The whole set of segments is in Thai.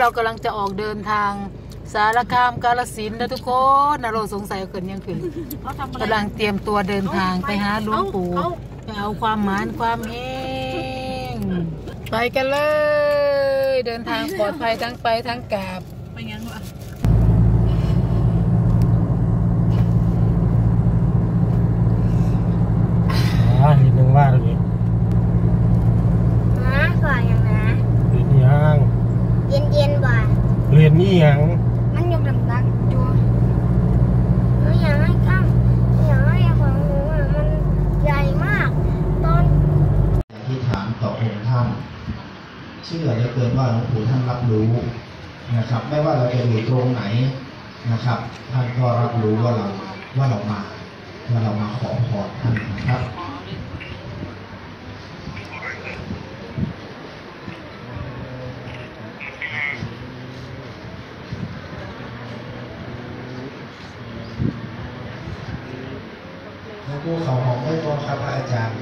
เรากำลังจะออกเดินทางสารคามกาลสินนะทุกคนนะเราสงสัยเกิดยังขึ้นเขาทำอะไรกำลังเตรียมตัวเดินทางไปหาหลวงปู่ไปเอาความหมานความเฮงไปกันเลย เดินทางปลอดภัยทั้งไปทั้งกลับ ไปยังวะ อ่าเห็นหนึ่งว่าตรงนี้ นะก่อนอย่างนะ เรียนนี่ยัง เย็นเย็นๆบ่า เรียนนี่ยัง มันยกน้ำหนักอยู่หนูอยากให้กล้ามอยากให้ของหนูอะมันใหญ่มาก ตอน ที่ฐานต่อองค์ท่านเชื่อเหลือเกินว่าหลวงปู่ท่านรับรู้นะครับ ไม่ว่าเราจะอยู่ตรงไหนนะครับ ท่านก็รับรู้ว่าเราว่าเรามาว่าเรามาขอพรท่านนะครับหลวงปู่เขาหอมได้กอครับอาจารย์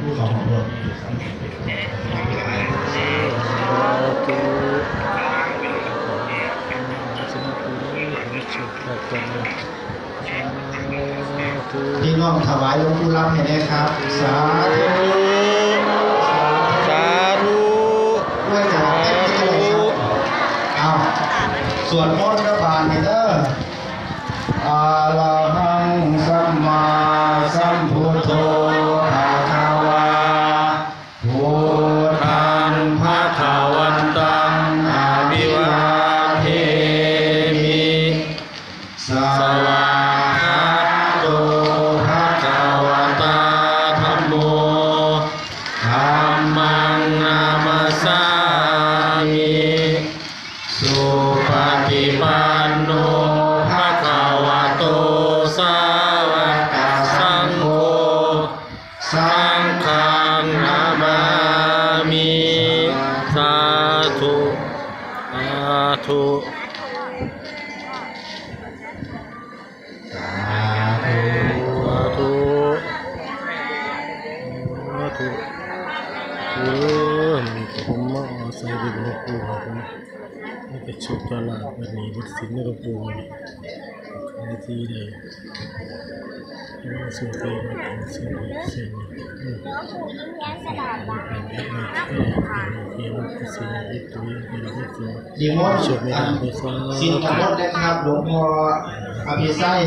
ผู้เขาของเราอยู่ครับพี่น้องถวายหลวงปู่รับให้ได้ครับ สาธุสาธุด้วยจากเอ็มที่อะไรครับเอาสวดมนต์ระบาดให้เด้ออาละหังสัมมาสั ม สาธุสาธุสาธุเออมันก็ผมมาอาศัยเด็กหลวงปู่ครับผมนี่ก็ชุดตลาดวันนี้วัดสินหลวงปู่ นี่ขายที่ได้เอาสุดที่มาทำสิ่งนี้สิ่งนี้อืมดีมดอันสินกับมดนะครับหลวงพ่ออภิไสย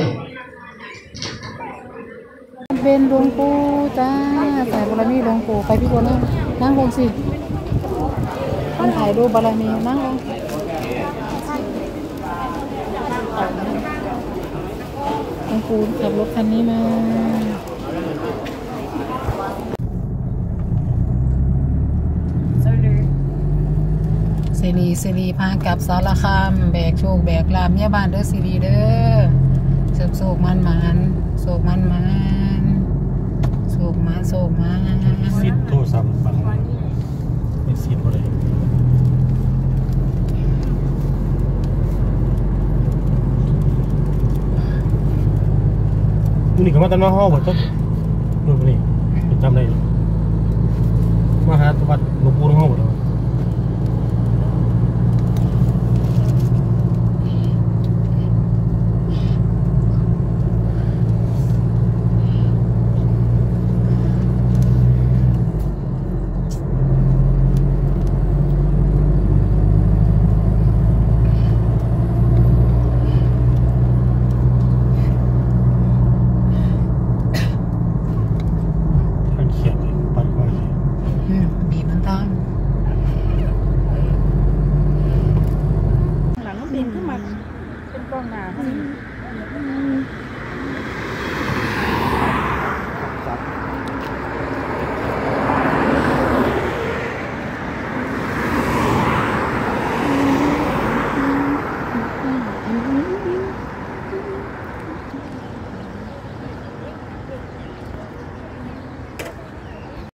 เป็นหลวงปู่จ้าใส่บารมีหลวงปู่ไปพี่บัวนั่งนั่งลงสิมันถ่ายรูปบารมีนั่งลง หลวงปู่ขับรถคันนี้มาเสรีเสรีพากับสารคามแบกโชคแบกลามเนี่ยบ้านเด้อสิรีเด้อเสิบโศกมันมันโศกมันมันโศกมันโศกมันสิทธิ์โทรศัพท์บังไม่สิทธิ์อะไร นี่ก็มาตั้งมาห้องหมดต้นนู่นนี่จำได้มาหาวัดหลวงปู่ห้องหมดแล้ว